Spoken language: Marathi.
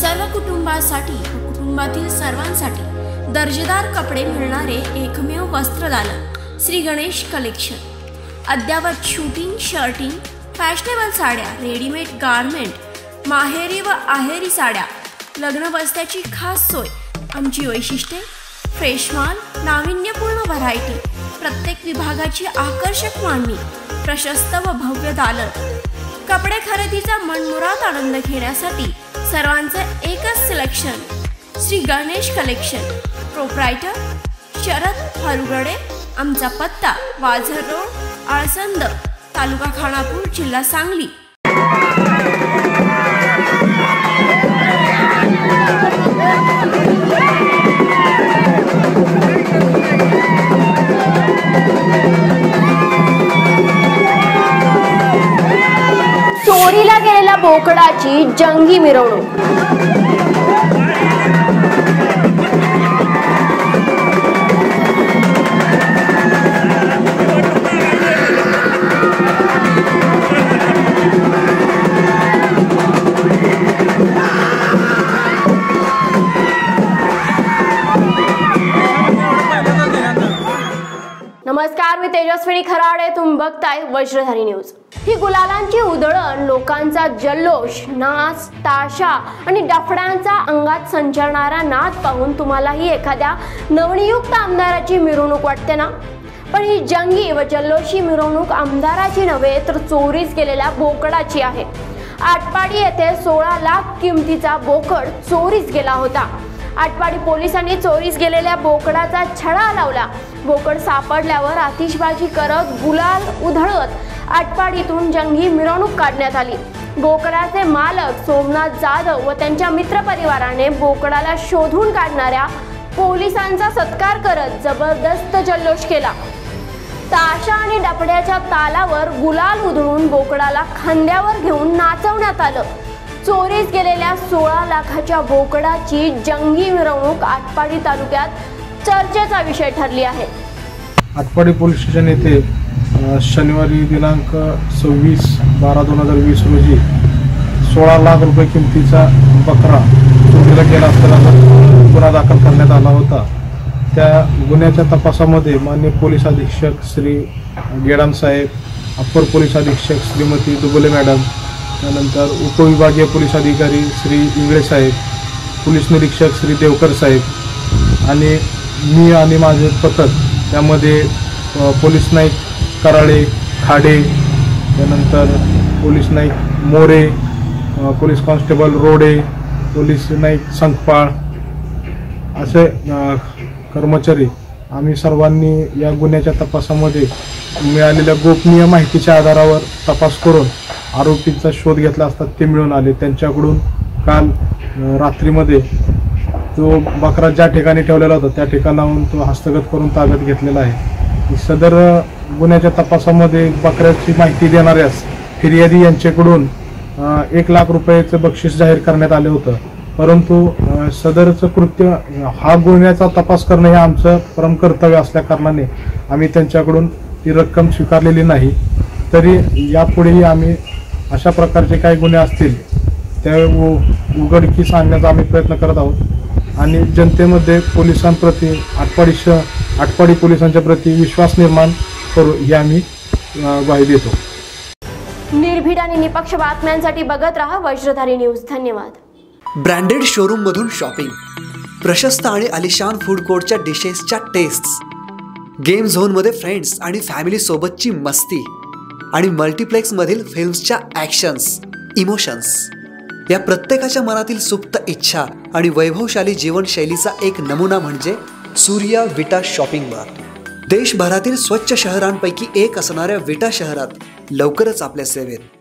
सर्व कुटुंबासाठी कुटुंबातील सर्वांसाठी दर्जेदार कपडे मिळणारे एकमेव वस्त्रदालन श्री गणेश कलेक्शन. अद्यावत शूटिंग शर्टिंग फॅशनेबल साड्या रेडीमेड गारमेंट माहेरी व आहेरी साड्या लग्न बसत्याची खास सोय आमची वैशिष्ट्ये फ्रेश माल नाविन्यपूर्ण व्हरायटी प्रत्येक विभागाची आकर्षक मांडणी प्रशस्त व भव्य दालन. कपडे खरेदीचा मनमुराद आनंद घेण्यासाठी सर्वांचं एकच selection Shri Ganesh collection proprietor Sharad Harugade आमचा पत्ता वाझर रोड आळसंद तालुका खानापूर जिल्हा सांगली. बोकडाची जंगी मिरवणूक. नमस्कार मी तेजस्विनी खराडे. तुम्ही बघताय वज्रधारी न्यूज. ही गुलालांची उधळण लोकांचा जल्लोष नाच ताशा आणि डफड्यांचा अंगात संचरणारा नाद पाहून तुम्हालाही एखाद्या नवनियुक्त आमदाराची मिरवणूक वाटते ना? पण ही जंगी व जल्लोषी मिरवणूक आमदाराची नव्हे तर चोरीस गेलेल्या बोकडाची आहे. आटपाडी येथे सोळा लाख किमतीचा बोकड चोरीस गेला होता. आटपाडी पोलिसांनी चोरीस गेलेल्या बोकडाचा छडा लावला. बोकड सापडल्यावर आतिषबाजी करत गुलाल उधळत आटपाडीतून जंगी मिरवणूक काढण्यात आली. बोकडाचे मालक सोमनाथ जाधव व त्यांच्या मित्रपरिवाराने बोकडाला शोधून काढणाऱ्या पोलिसांचा सत्कार करत जबरदस्त जल्लोष केला. ताशा आणि डपड्याच्या तालावर गुलाल उधळून बोकडाला खांद्यावर घेऊन नाचवण्यात आलं. चोरीस गेलेल्या सोळा लाखाच्या बोकडाची जंगी मिरवणूक आटपाडी तालुक्यात चर्चेचा विषय ठरली आहे. आटपाडी पोलीस स्टेशन येथे शनिवारी दिनांक सव्वीस बारा दोन हजार वीस रोजी सोळा लाख रुपये किमतीचा बकरा चोरीला गेला असताना गुन्हा दाखल करण्यात आला होता त्या गुन्ह्याच्या तपासामध्ये मान्य पोलीस अधीक्षक श्री गेडाम साहेब अप्पर पोलीस अधीक्षक श्रीमती दुबले मॅडम त्यानंतर उपविभागीय पोलीस अधिकारी श्री इंगळे साहेब पोलीस निरीक्षक श्री देवकर साहेब आणि मी आणि माझे पथक त्यामध्ये पोलीस नाईक कराळे खाडे त्यानंतर police Naik More police constable Rode police Naik Sankhpal असे कर्मचारी आम्ही सर्वांनी या गुन्ह्याच्या तपासामध्ये मिळालेल्या गोपनीय माहितीच्या आधारावर तपास करून आरोपीचा शोध घेतला असता ते मिळून आले. त्यांच्याकडून काल रात्रीमध्ये तो बकरा ज्या ठिकाणी ठेवलेला होता त्या ठिकाणाहून तो हस्तगत करून ताब्यात घेतलेला आहे. सदर गुन्ह्याच्या तपासामध्ये बकऱ्याची माहिती देणाऱ्यास फिर्यादी यांच्याकडून एक लाख रुपयाचं बक्षीस जाहीर करण्यात आलं होतं. परंतु सदरचं कृत्य हा गुन्ह्याचा तपास करणं हे आमचं परम कर्तव्य असल्या कारणाने आम्ही त्यांच्याकडून ती रक्कम स्वीकारलेली नाही. तरी यापुढेही आम्ही अशा प्रकारचे काही गुन्हे असतील त्या उ- उघडकीस आणण्याचा आम्ही प्रयत्न करत आहोत. आणि जनतेमध्ये पोलिसांप्रती आटपाडी श आटपाडी पोलिसांच्या प्रती विश्वास निर्माण करू ही आम्ही ग्वाही देतो. निर्भीड आणि निपक्ष बातम्यांसाठी बघत राहा वज्रधारी न्यूज. धन्यवाद. ब्रँडेड शोरूम मधून शॉपिंग. प्रशस्त आणि आलिशान फूड कोर्टच्या डिशेसच्या टेस्ट गेम झोनमध्ये फ्रेंड्स आणि फॅमिली सोबतची मस्ती. आणि मल्टिप्लेक्स मधील फिल्म्सच्या ऍक्शन्स इमोशन्स. या प्रत्येकाच्या मनातील सुप्त इच्छा आणि वैभवशाली जीवनशैलीचा एक नमुना म्हणजे सूर्या विटा शॉपिंग मॉल. देशभरातील स्वच्छ शहरांपैकी एक असणाऱ्या विटा शहरात लवकरच आपल्या सेवेत.